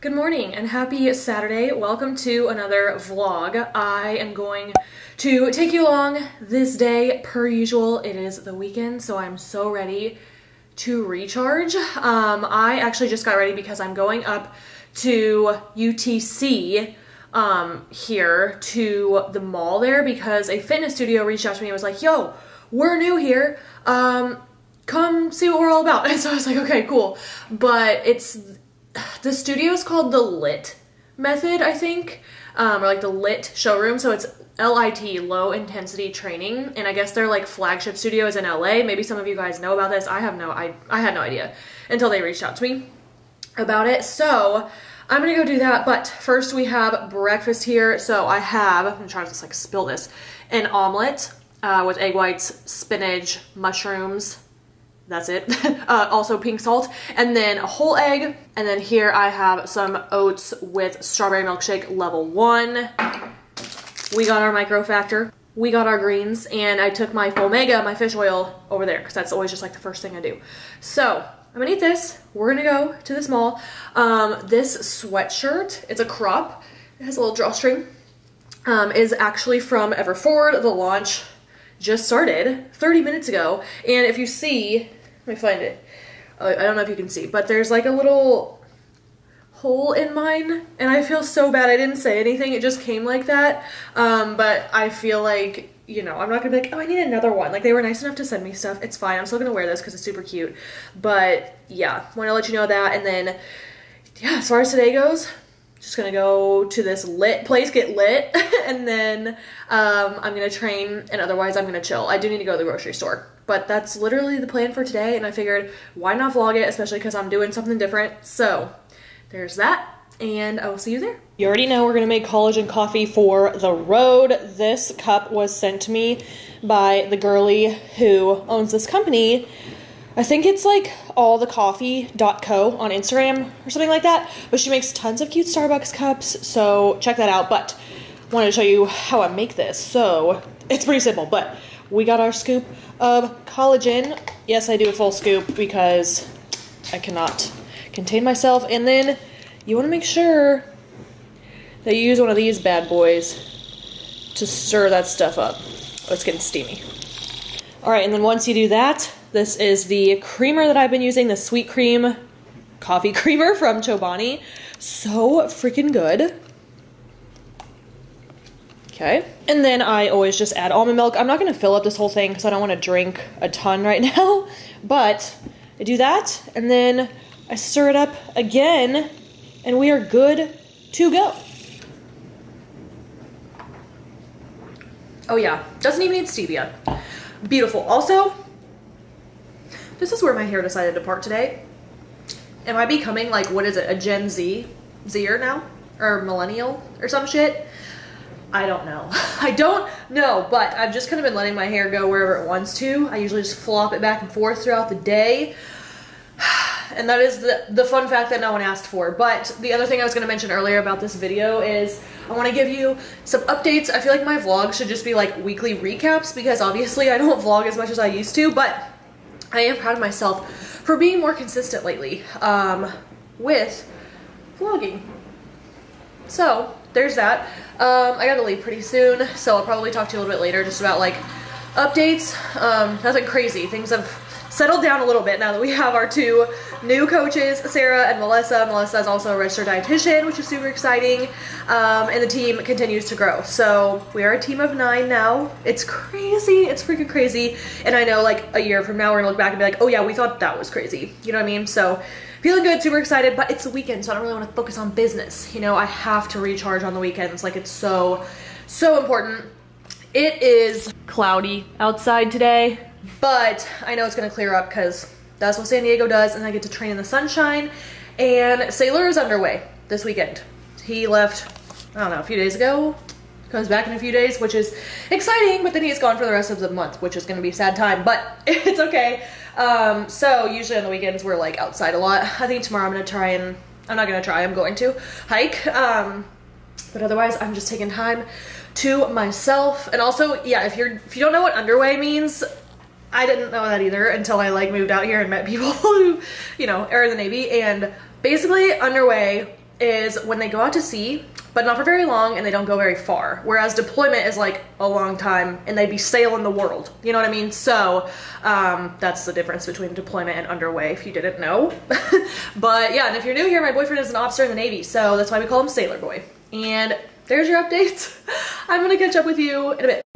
Good morning and happy Saturday. Welcome to another vlog. I am going to take you along this day per usual. It is the weekend, so I'm so ready to recharge. Um, I actually just got ready because I'm going up to UTC um, here to the mall there because a fitness studio reached out to me and was like, yo, we're new here. Um, come see what we're all about. And so I was like, okay, cool. But it's the studio is called the Lit Method, I think, um, or like the Lit Showroom. So it's LIT, Low Intensity Training, and I guess their like flagship studio is in LA. Maybe some of you guys know about this. I have no, I I had no idea until they reached out to me about it. So I'm gonna go do that. But first we have breakfast here. So I have, I'm gonna try to just like spill this, an omelet uh, with egg whites, spinach, mushrooms, that's it. uh, also pink salt. And then a whole egg. And then here I have some oats with strawberry milkshake level one. We got our micro factor. We got our greens and I took my Phormega, my fish oil over there because that's always just like the first thing I do. So I'm gonna eat this. We're gonna go to this mall. Um, this sweatshirt, it's a crop. It has a little drawstring. Um, is actually from Everforward. The launch just started 30 minutes ago. And if you see, let me find it. I don't know if you can see, but there's like a little hole in mine and I feel so bad I didn't say anything. It just came like that. Um, but I feel like, you know, I'm not gonna be like, oh, I need another one. Like they were nice enough to send me stuff. It's fine. I'm still gonna wear this because it's super cute. But yeah, want to let you know that. And then, yeah, as far as today goes, just gonna go to this lit place, get lit, and then um, I'm gonna train, and otherwise I'm gonna chill. I do need to go to the grocery store, but that's literally the plan for today, and I figured why not vlog it, especially because I'm doing something different. So there's that, and I will see you there. You already know we're gonna make collagen coffee for the road. This cup was sent to me by the girly who owns this company. I think it's like allthecoffee.co on Instagram or something like that. But she makes tons of cute Starbucks cups, so check that out. But I wanted to show you how I make this. So it's pretty simple, but we got our scoop of collagen. Yes, I do a full scoop because I cannot contain myself. And then you want to make sure that you use one of these bad boys to stir that stuff up. Oh, it's getting steamy. All right, and then once you do that, this is the creamer that I've been using, the sweet cream coffee creamer from Chobani. So freaking good. Okay, and then I always just add almond milk. I'm not gonna fill up this whole thing because I don't wanna drink a ton right now, but I do that, and then I stir it up again, and we are good to go. Oh yeah, doesn't even need stevia. Beautiful. Also, this is where my hair decided to part today. Am I becoming like, what is it, a Gen Z? Zer now? Or millennial or some shit? I don't know. I don't know, but I've just kind of been letting my hair go wherever it wants to. I usually just flop it back and forth throughout the day. And that is the, the fun fact that no one asked for. But the other thing I was going to mention earlier about this video is I want to give you some updates. I feel like my vlog should just be like weekly recaps because obviously I don't vlog as much as I used to, but I am proud of myself for being more consistent lately um, with vlogging. So there's that. Um, I gotta leave pretty soon, so I'll probably talk to you a little bit later just about like updates. Um, nothing crazy. Things have settled down a little bit now that we have our two new coaches, Sarah and Melissa. Melissa is also a registered dietitian, which is super exciting. Um, and the team continues to grow. So we are a team of nine now. It's crazy. It's freaking crazy. And I know like a year from now, we're gonna look back and be like, oh yeah, we thought that was crazy. You know what I mean? So feeling good, super excited, but it's the weekend, so I don't really want to focus on business. You know, I have to recharge on the weekends. Like it's so, so important. It is cloudy outside today but I know it's gonna clear up because that's what San Diego does and I get to train in the sunshine. And Sailor is underway this weekend. He left, I don't know, a few days ago, comes back in a few days, which is exciting, but then he's gone for the rest of the month, which is gonna be a sad time, but it's okay. Um, so usually on the weekends we're like outside a lot. I think tomorrow I'm gonna try and I'm not gonna try. I'm going to hike. Um, but otherwise I'm just taking time to myself. And also, yeah, if you're if you don't know what underway means, I didn't know that either until I like moved out here and met people who, you know, are in the Navy. And basically, underway is when they go out to sea, but not for very long and they don't go very far. Whereas deployment is like a long time and they'd be sailing the world. You know what I mean? So um, that's the difference between deployment and underway if you didn't know. but yeah, and if you're new here, my boyfriend is an officer in the Navy, so that's why we call him Sailor Boy. And there's your updates. I'm gonna catch up with you in a bit.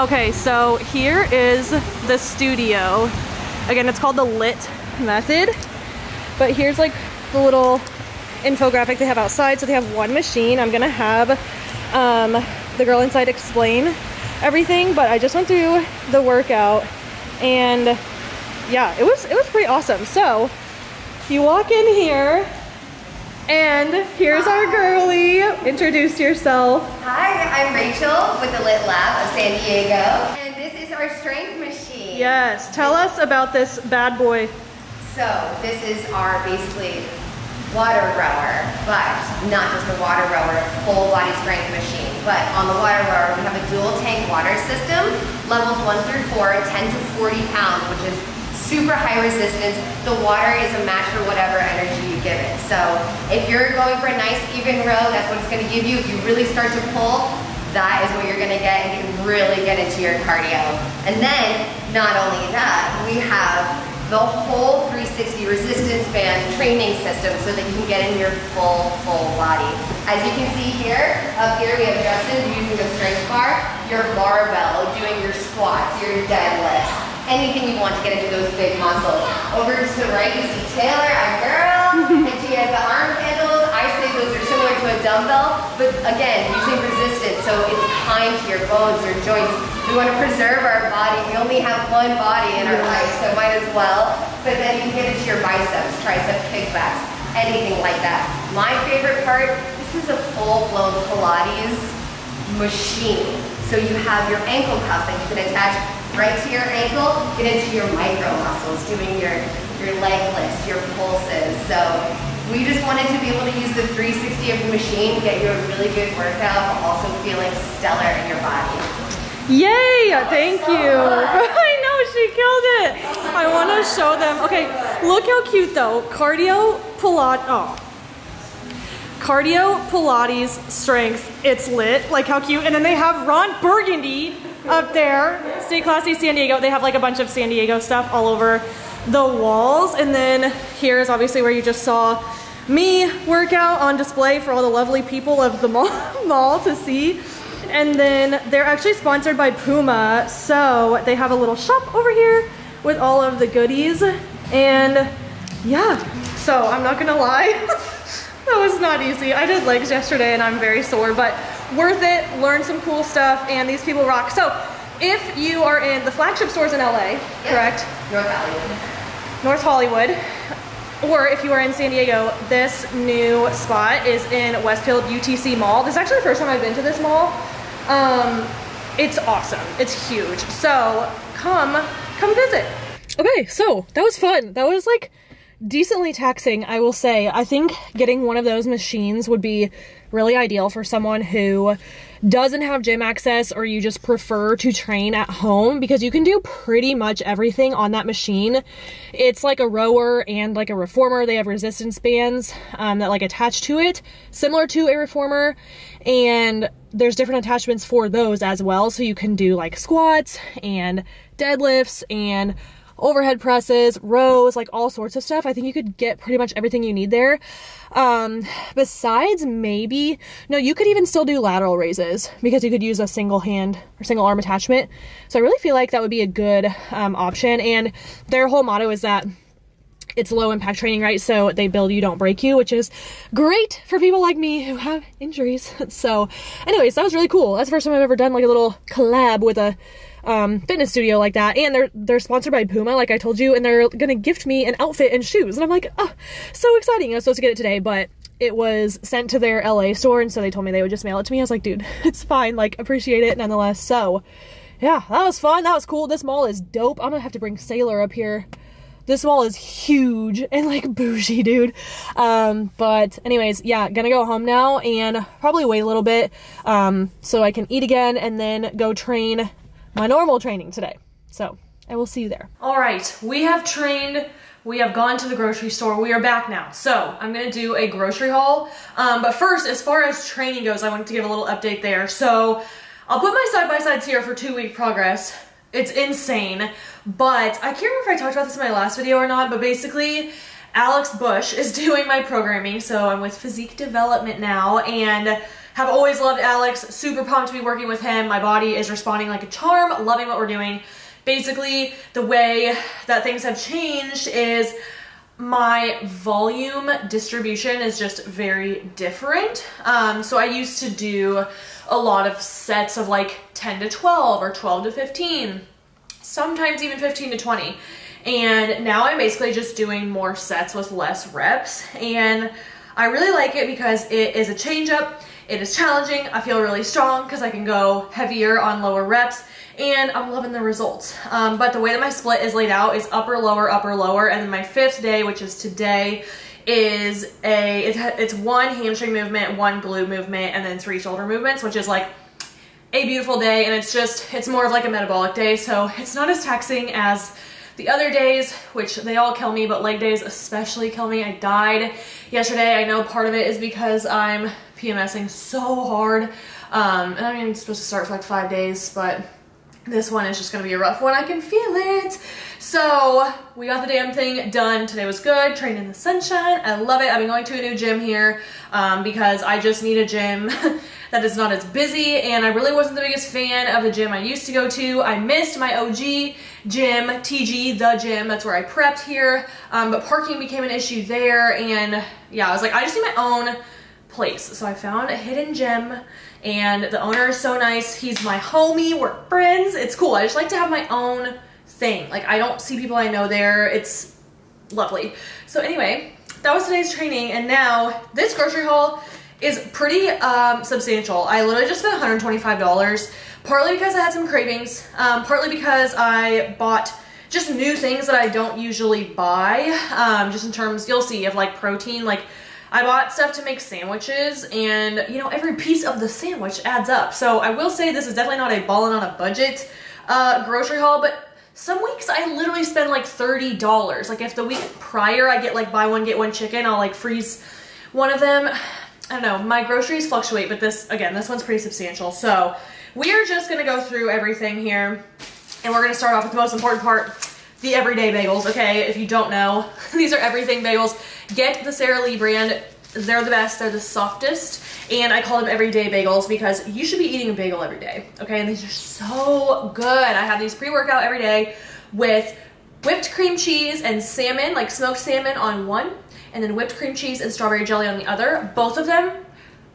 Okay, so here is the studio. Again, it's called the Lit Method. But here's like the little infographic they have outside. So they have one machine. I'm gonna have um, the girl inside explain everything, but I just went through the workout and yeah, it was it was pretty awesome. So you walk in here and here's our girly. Introduce yourself. Hi, I'm Rachel with the Lit Lab of San Diego, and this is our strength machine. Yes, tell us about this bad boy. So this is our basically water rower, but not just a water rower, a full body strength machine. But on the water rower, we have a dual tank water system, levels one through four, 10 to 40 pounds, which is super high resistance. The water is a match for whatever energy you give it. So if you're going for a nice even row, that's what it's gonna give you. If you really start to pull, that is what you're gonna get and you can really get into your cardio. And then, not only that, we have the whole 360 resistance band training system so that you can get in your full, full body. As you can see here, up here we have Justin using the strength bar, your barbell, doing your squats, your deadlifts, anything you want to get into those big muscles. Over to the right, you see Taylor, our girl, and she has the arm handles. I say those are similar to a dumbbell, but again, using resistance, so it's kind to your bones, your joints. We want to preserve our body. We only have one body in our life, so might as well. But then you can get into your biceps, tricep kickbacks, anything like that. My favorite part, this is a full-blown Pilates machine. So you have your ankle cuffs that you can attach right to your ankle, get into your micro muscles, doing your, your leg lifts, your pulses. So we just wanted to be able to use the 360 of the machine, get you a really good workout, but also feeling stellar in your body. Yay! Thank you. I know she killed it. I want to show them. Okay, look how cute though. Cardio Pilates. Oh. Cardio Pilates strength. It's lit. Like how cute. And then they have Ron Burgundy up there. Stay classy San Diego. They have like a bunch of San Diego stuff all over the walls. And then here is obviously where you just saw me work out on display for all the lovely people of the mall, mall to see. And then they're actually sponsored by Puma. So they have a little shop over here with all of the goodies. And yeah, so I'm not gonna lie. that was not easy. I did legs yesterday and I'm very sore, but worth it. Learn some cool stuff and these people rock. So if you are in the flagship stores in LA, correct? North Hollywood. North Hollywood, or if you are in San Diego, this new spot is in Westfield UTC Mall. This is actually the first time I've been to this mall. Um, it's awesome. It's huge. So come, come visit. Okay, so that was fun. That was like decently taxing, I will say. I think getting one of those machines would be really ideal for someone who doesn't have gym access or you just prefer to train at home because you can do pretty much everything on that machine. It's like a rower and like a reformer. They have resistance bands um, that like attach to it, similar to a reformer. And there's different attachments for those as well. So you can do like squats and deadlifts and overhead presses, rows, like all sorts of stuff. I think you could get pretty much everything you need there. Um, besides maybe, no, you could even still do lateral raises because you could use a single hand or single arm attachment. So I really feel like that would be a good um, option. And their whole motto is that it's low impact training, right? So they build you, don't break you, which is great for people like me who have injuries. so, anyways, that was really cool. That's the first time I've ever done like a little collab with a um, fitness studio like that. And they're they're sponsored by Puma, like I told you, and they're gonna gift me an outfit and shoes. And I'm like, oh, so exciting! I was supposed to get it today, but it was sent to their LA store, and so they told me they would just mail it to me. I was like, dude, it's fine. Like, appreciate it nonetheless. So, yeah, that was fun. That was cool. This mall is dope. I'm gonna have to bring Sailor up here this mall is huge and like bougie, dude. Um, but anyways, yeah, gonna go home now and probably wait a little bit um, so I can eat again and then go train my normal training today. So I will see you there. All right, we have trained. We have gone to the grocery store. We are back now. So I'm gonna do a grocery haul. Um, but first, as far as training goes, I wanted to give a little update there. So I'll put my side-by-sides here for two week progress. It's insane. But I can't remember if I talked about this in my last video or not, but basically Alex Bush is doing my programming. So I'm with Physique Development now and have always loved Alex. Super pumped to be working with him. My body is responding like a charm, loving what we're doing. Basically, the way that things have changed is my volume distribution is just very different. Um, so I used to do a lot of sets of like 10 to 12 or 12 to 15, sometimes even 15 to 20. And now I'm basically just doing more sets with less reps. And I really like it because it is a change up. It is challenging. I feel really strong because I can go heavier on lower reps and I'm loving the results. Um, but the way that my split is laid out is upper, lower, upper, lower, and then my fifth day, which is today, is a, it's, it's one hamstring movement, one glute movement, and then three shoulder movements, which is like a beautiful day, and it's just, it's more of like a metabolic day, so it's not as taxing as the other days, which they all kill me, but leg days especially kill me. I died yesterday. I know part of it is because I'm PMSing so hard. Um, and I mean, it's supposed to start for like five days, but this one is just gonna be a rough one. I can feel it. So we got the damn thing done. Today was good. Trained in the sunshine. I love it. I've been going to a new gym here um, because I just need a gym that is not as busy and I really wasn't the biggest fan of the gym I used to go to. I missed my OG gym, TG, the gym. That's where I prepped here. Um, but parking became an issue there and yeah, I was like, I just need my own place. So I found a hidden gem and the owner is so nice. He's my homie, we're friends. It's cool. I just like to have my own thing. Like I don't see people I know there. It's lovely. So anyway, that was today's training and now this grocery haul is pretty um, substantial. I literally just spent $125, partly because I had some cravings, um, partly because I bought just new things that I don't usually buy, um, just in terms, you'll see, of like protein, like I bought stuff to make sandwiches and you know every piece of the sandwich adds up. So I will say this is definitely not a ballin' on a budget uh, grocery haul, but some weeks I literally spend like $30. Like if the week prior I get like buy one get one chicken, I'll like freeze one of them. I don't know, my groceries fluctuate, but this, again, this one's pretty substantial. So we are just gonna go through everything here and we're gonna start off with the most important part, the everyday bagels, okay? If you don't know, these are everything bagels. Get the Sara Lee brand. They're the best, they're the softest, and I call them everyday bagels because you should be eating a bagel every day, okay? And these are so good. I have these pre-workout every day with whipped cream cheese and salmon, like smoked salmon on one, and then whipped cream cheese and strawberry jelly on the other. Both of them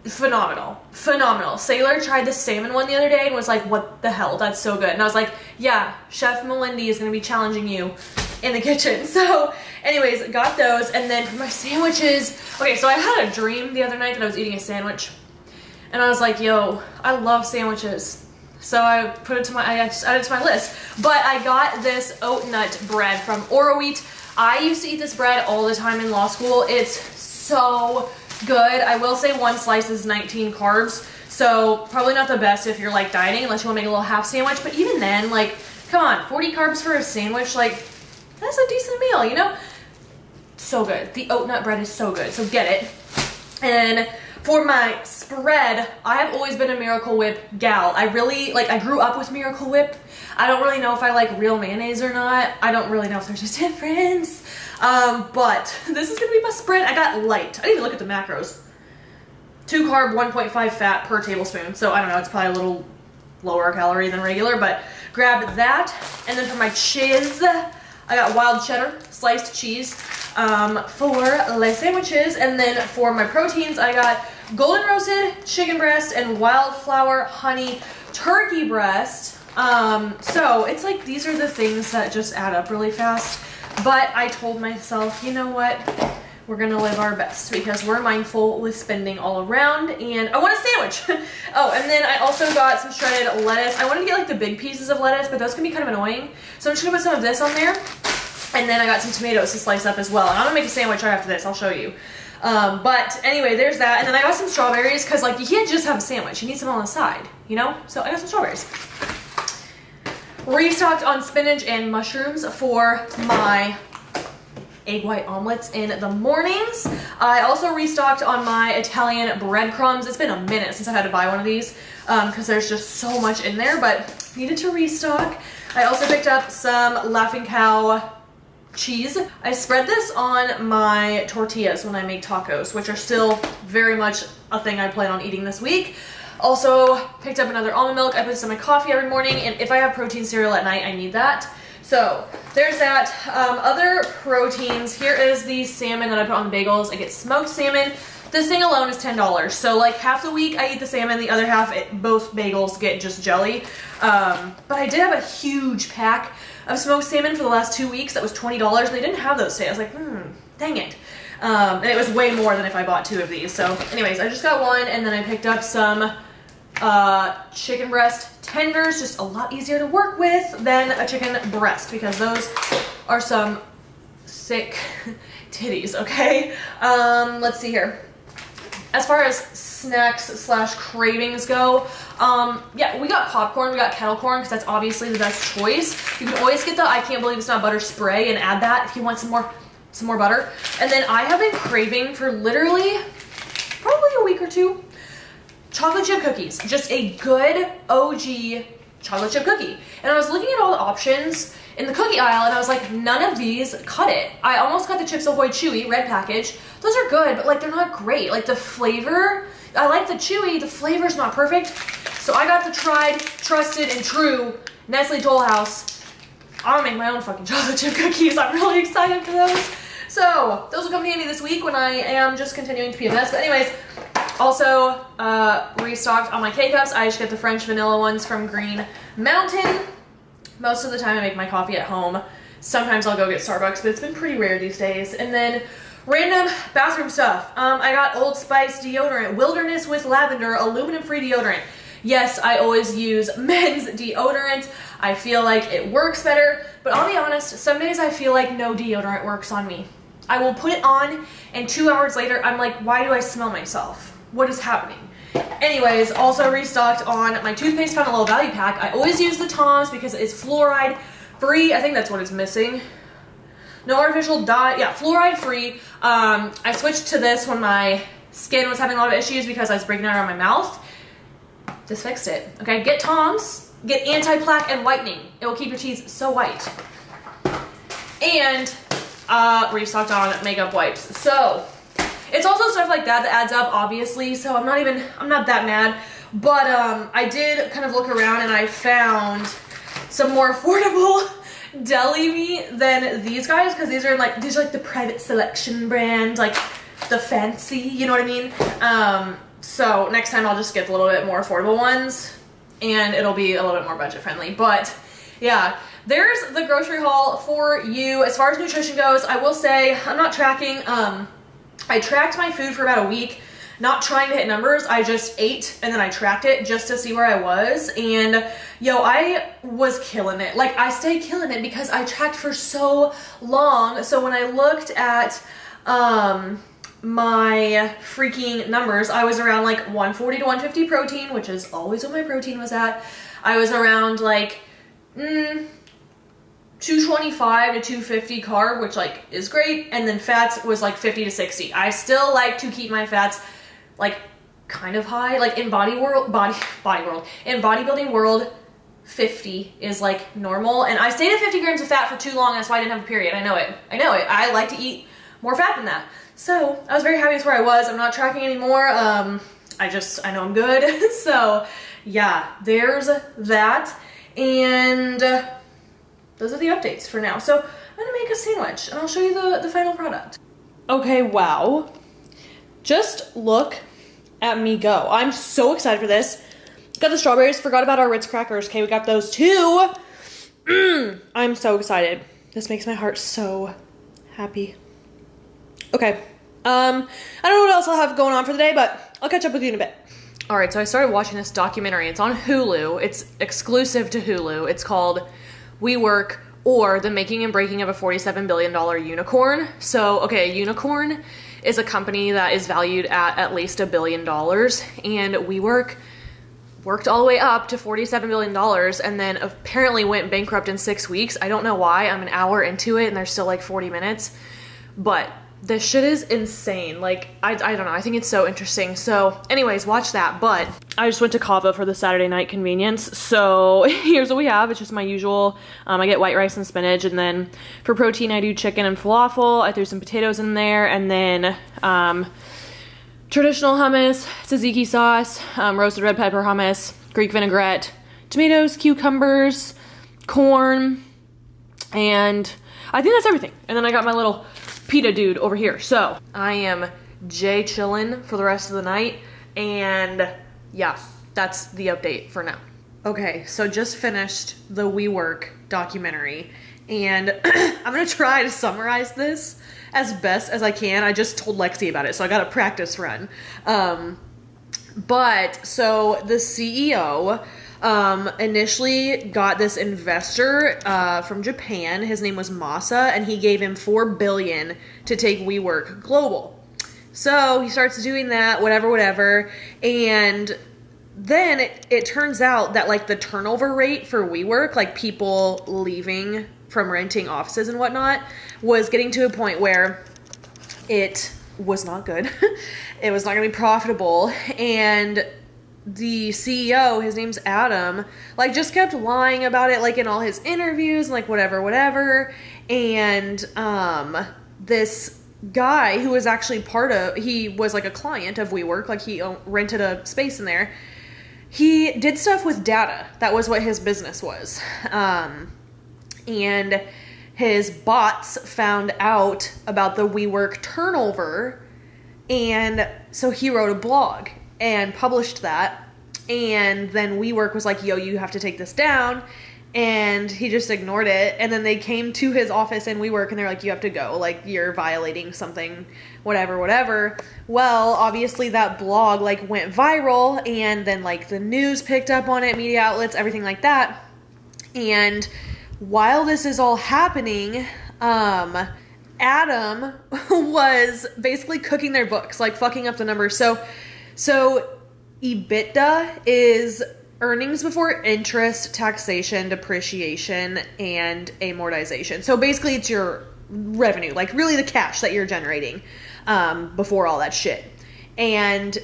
phenomenal phenomenal sailor tried the salmon one the other day and was like what the hell that's so good and i was like yeah chef melindy is going to be challenging you in the kitchen. So anyways got those and then for my sandwiches. Okay so i had a dream the other night that i was eating a sandwich and i was like yo i love sandwiches. So i put it to my i just added to my list. But i got this oat nut bread from Oroweat. I used to eat this bread all the time in law school. It's so good. I will say one slice is 19 carbs, so probably not the best if you're like dieting unless you want to make a little half sandwich. But even then, like, come on, 40 carbs for a sandwich, like, that's a decent meal, you know? So good. The oat nut bread is so good, so get it. And For my spread, I have always been a Miracle Whip gal. I really, like, I grew up with Miracle Whip. I don't really know if I like real mayonnaise or not. I don't really know if there's a difference. Um, but this is gonna be my spread. I got light. I didn't even look at the macros. Two carb, 1.5 fat per tablespoon. So I don't know, it's probably a little lower calorie than regular, but grab that. And then for my cheese, I got wild cheddar, sliced cheese um, for les sandwiches. And then for my proteins, I got golden roasted chicken breast and wildflower honey turkey breast. Um, so it's like these are the things that just add up really fast. But I told myself, you know what? We're gonna live our best because we're mindful with spending all around and I want a sandwich. oh, and then I also got some shredded lettuce. I wanted to get like the big pieces of lettuce, but those can be kind of annoying. So I'm just gonna put some of this on there. And then I got some tomatoes to slice up as well. And I'm gonna make a sandwich right after this, I'll show you. Um, but anyway, there's that. And then I got some strawberries because like you can't just have a sandwich. You need some on the side, you know? So I got some strawberries. Restocked on spinach and mushrooms for my egg white omelets in the mornings. I also restocked on my Italian breadcrumbs. It's been a minute since I had to buy one of these because um, there's just so much in there, but needed to restock. I also picked up some Laughing Cow cheese. I spread this on my tortillas when I make tacos, which are still very much a thing I plan on eating this week. Also picked up another almond milk. I put this in my coffee every morning, and if I have protein cereal at night, I need that. So there's that. Um, other proteins, here is the salmon that I put on the bagels. I get smoked salmon. This thing alone is $10. So like half the week I eat the salmon, the other half, it, both bagels get just jelly. Um, but I did have a huge pack of smoked salmon for the last two weeks. That was $20 and they didn't have those today. I was like, hmm, dang it. Um, and it was way more than if I bought two of these. So anyways, I just got one and then I picked up some uh, chicken breast tenders, just a lot easier to work with than a chicken breast because those are some sick titties, okay? Um, let's see here. As far as snacks slash cravings go, um, yeah, we got popcorn, we got kettle corn because that's obviously the best choice. You can always get the I can't believe it's not butter spray and add that if you want some more some more butter. And then I have been craving for literally probably a week or two chocolate chip cookies. Just a good OG chocolate chip cookie. And I was looking at all the options in the cookie aisle and I was like, none of these cut it. I almost got the Chips Ahoy Chewy red package. Those are good, but like they're not great. Like the flavor, I like the chewy, the flavor's not perfect. So I got the tried, trusted, and true Nestle Toll House. I'm gonna make my own fucking chocolate chip cookies. I'm really excited for those. So those will come in handy this week when I am just continuing to PMS. But anyways, also uh, restocked on my K-Cups. I just get the French vanilla ones from Green Mountain. Most of the time I make my coffee at home. Sometimes I'll go get Starbucks, but it's been pretty rare these days. And then random bathroom stuff. Um, I got Old Spice deodorant, Wilderness with Lavender, aluminum-free deodorant. Yes, I always use men's deodorant. I feel like it works better, but I'll be honest, some days I feel like no deodorant works on me. I will put it on and two hours later, I'm like, why do I smell myself? What is happening? Anyways, also restocked on my toothpaste found a little value pack. I always use the Tom's because it's fluoride free. I think that's what it's missing. No artificial dye. Yeah, fluoride free. Um, I switched to this when my skin was having a lot of issues because I was breaking out around my mouth. This fixed it. Okay, get Tom's. Get anti-plaque and whitening. It will keep your teeth so white. And uh, restocked on makeup wipes. So it's also stuff like that that adds up, obviously. So I'm not even, I'm not that mad. But um, I did kind of look around and I found some more affordable deli meat than these guys because these are like, these are like the private selection brand, like the fancy, you know what I mean? Um, so next time I'll just get a little bit more affordable ones and it'll be a little bit more budget friendly. But yeah, there's the grocery haul for you. As far as nutrition goes, I will say I'm not tracking. Um, I tracked my food for about a week, not trying to hit numbers. I just ate and then I tracked it just to see where I was. And yo, I was killing it. Like I stay killing it because I tracked for so long. So when I looked at um, my freaking numbers, I was around like 140 to 150 protein, which is always what my protein was at. I was around like mm, 225 to 250 carb, which like is great. And then fats was like 50 to 60. I still like to keep my fats like kind of high. Like in body world, body body world, in bodybuilding world, 50 is like normal. And I stayed at 50 grams of fat for too long. That's why I didn't have a period. I know it. I know it. I like to eat more fat than that. So I was very happy with where I was. I'm not tracking anymore. Um, I just, I know I'm good. so yeah, there's that. And uh, those are the updates for now. So I'm gonna make a sandwich and I'll show you the, the final product. Okay, wow. Just look at me go. I'm so excited for this. Got the strawberries, forgot about our Ritz crackers. Okay, we got those too. Mm, I'm so excited. This makes my heart so happy. Okay. Um, I don't know what else I'll have going on for the day, but I'll catch up with you in a bit. All right, so I started watching this documentary. It's on Hulu. It's exclusive to Hulu. It's called WeWork or The Making and Breaking of a $47 billion Unicorn. So, okay, a unicorn is a company that is valued at at least a billion dollars, and WeWork worked all the way up to $47 billion and then apparently went bankrupt in six weeks. I don't know why. I'm an hour into it and there's still like 40 minutes. But this shit is insane. Like, I, I don't know. I think it's so interesting. So, anyways, watch that. But I just went to Cava for the Saturday night convenience. So, here's what we have. It's just my usual. Um, I get white rice and spinach. And then for protein, I do chicken and falafel. I threw some potatoes in there. And then, um, traditional hummus, tzatziki sauce, um, roasted red pepper hummus, Greek vinaigrette, tomatoes, cucumbers, corn, and I think that's everything. And then I got my little pita dude over here. So I am Jay chillin' for the rest of the night. And yeah, that's the update for now. Okay, so just finished the WeWork documentary. And I'm gonna try to summarize this as best as I can. I just told Lexi about it, so I got a practice run. Um, but so the CEO um, initially got this investor uh, from Japan. His name was Masa, and he gave him four billion to take WeWork global. So he starts doing that, whatever, whatever, and then it, it turns out that like the turnover rate for WeWork, like people leaving from renting offices and whatnot, was getting to a point where it was not good. it was not going to be profitable, and the CEO, his name's Adam, like just kept lying about it like in all his interviews, like whatever, whatever. And um this guy who was actually part of he was like a client of WeWork, like he rented a space in there. He did stuff with data. That was what his business was. Um and his bots found out about the WeWork turnover and so he wrote a blog and published that. And then WeWork was like, yo, you have to take this down. And he just ignored it. And then they came to his office in WeWork and they're like, you have to go. Like, you're violating something, whatever, whatever. Well, obviously that blog like went viral and then like the news picked up on it, media outlets, everything like that. And while this is all happening, um, Adam was basically cooking their books, like fucking up the numbers. So, so EBITDA is earnings before interest, taxation, depreciation, and amortization. So basically, it's your revenue, like really the cash that you're generating um, before all that shit. And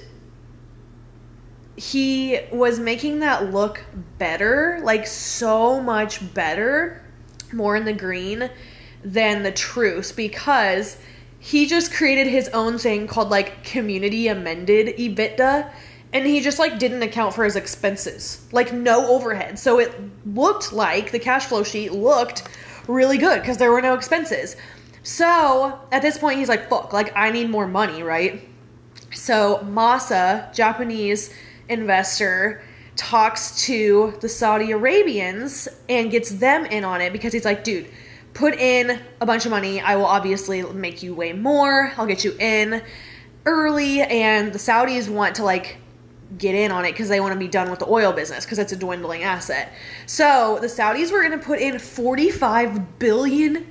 he was making that look better, like so much better, more in the green than the truth because he just created his own thing called like community amended EBITDA and he just like didn't account for his expenses. Like no overhead. So it looked like the cash flow sheet looked really good because there were no expenses. So at this point he's like, fuck, like I need more money, right? So Masa, Japanese investor, talks to the Saudi Arabians and gets them in on it because he's like, dude, put in a bunch of money. I will obviously make you way more. I'll get you in early. And the Saudis want to like get in on it because they want to be done with the oil business because it's a dwindling asset. So the Saudis were going to put in $45 billion.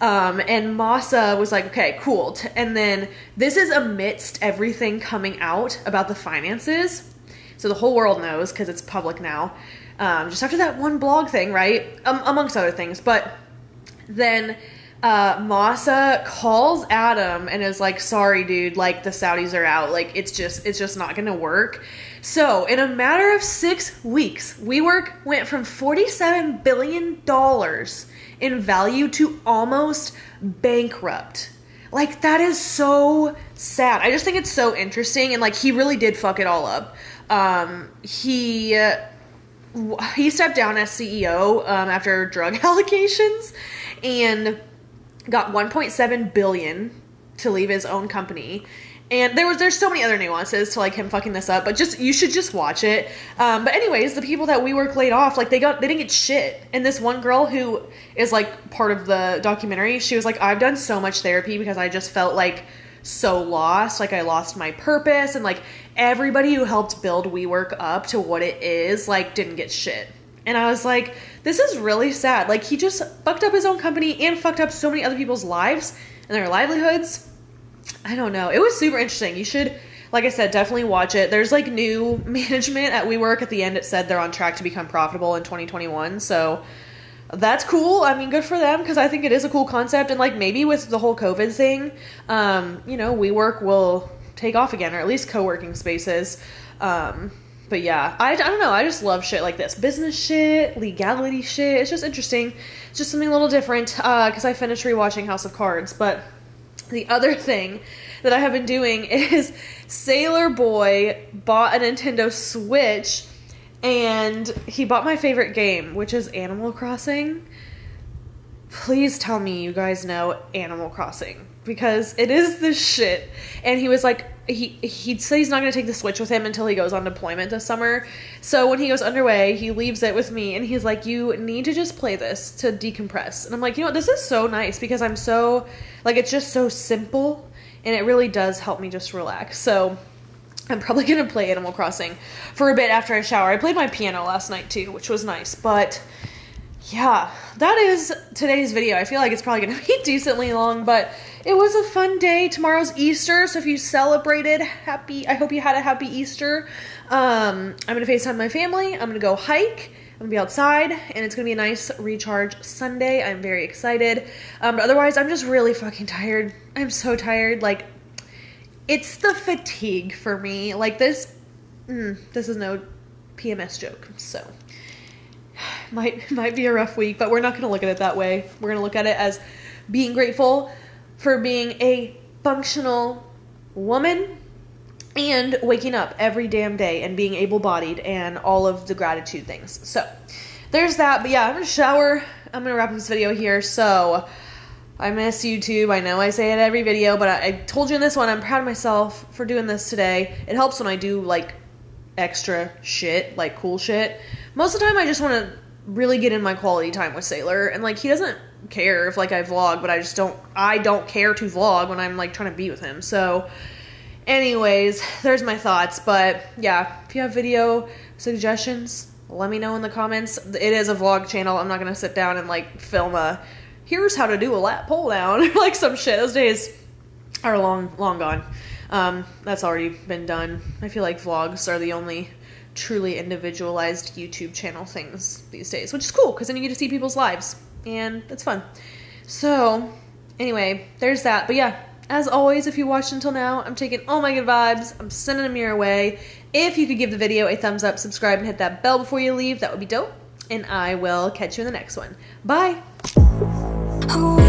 Um, and Masa was like, okay, cool. And then this is amidst everything coming out about the finances. So the whole world knows because it's public now. Um, just after that one blog thing, right? Um, amongst other things. But then uh, Masa calls Adam and is like, "Sorry, dude. Like the Saudis are out. Like it's just it's just not gonna work." So in a matter of six weeks, WeWork went from forty-seven billion dollars in value to almost bankrupt. Like that is so sad. I just think it's so interesting, and like he really did fuck it all up. Um, he he stepped down as CEO um, after drug allegations, and got 1.7 billion to leave his own company. And there was there's so many other nuances to like him fucking this up but just you should just watch it. Um, but anyways the people that WeWork laid off like they got they didn't get shit. And this one girl who is like part of the documentary she was like i've done so much therapy because i just felt like so lost like i lost my purpose and like everybody who helped build WeWork up to what it is like didn't get shit and I was like, this is really sad. Like, he just fucked up his own company and fucked up so many other people's lives and their livelihoods. I don't know. It was super interesting. You should, like I said, definitely watch it. There's like new management at WeWork. At the end, it said they're on track to become profitable in 2021. So that's cool. I mean, good for them because I think it is a cool concept. And like maybe with the whole COVID thing, um, you know, WeWork will take off again, or at least co working spaces. Um, but yeah, I, I don't know. I just love shit like this business shit, legality shit. It's just interesting. It's just something a little different because uh, I finished rewatching House of Cards. But the other thing that I have been doing is Sailor Boy bought a Nintendo Switch and he bought my favorite game, which is Animal Crossing. Please tell me you guys know Animal Crossing because it is the shit. And he was like, he he said he's not going to take the switch with him until he goes on deployment this summer. So when he goes underway, he leaves it with me and he's like, "You need to just play this to decompress." And I'm like, "You know, what? this is so nice because I'm so like it's just so simple and it really does help me just relax." So I'm probably to play Animal Crossing for a bit after I shower. I played my piano last night too, which was nice, but yeah, that is today's video. I feel like it's probably to be decently long, but it was a fun day. Tomorrow's Easter, so if you celebrated, happy, I hope you had a happy Easter. Um, I'm to FaceTime my family. I'm to go hike. I'm to be outside, and it's to be a nice recharge Sunday. I'm very excited. Um, but otherwise, I'm just really fucking tired. I'm so tired. Like, it's the fatigue for me. Like, this, mm, this is no PMS joke, so might might be a rough week, but we're not going to look at it that way. We're going to look at it as being grateful for being a functional woman and waking up every damn day and being able-bodied and all of the gratitude things. So, there's that. But yeah, I'm to shower. I'm to wrap up this video here. So, I miss YouTube. I know I say it every video, but I, I told you in this one, I'm proud of myself for doing this today. It helps when I do like extra shit, like cool shit. Most of the time, I just want to really get in my quality time with Sailor, and like he doesn't care if like I vlog, but I just don't. I don't care to vlog when I'm like trying to be with him. So, anyways, there's my thoughts. But yeah, if you have video suggestions, let me know in the comments. It is a vlog channel. I'm not gonna sit down and like film a. Here's how to do a lat pull down, like some shit. Those days are long, long gone. Um, that's already been done. I feel like vlogs are the only truly individualized YouTube channel things these days, which is cool because then you get to see people's lives and it's fun. So, anyway, there's that. But yeah, as always, if you watched until now, I'm taking all my good vibes, I'm sending them your way. If you could give the video a thumbs up, subscribe, and hit that bell before you leave, that would be dope. And I will catch you in the next one. Bye! Who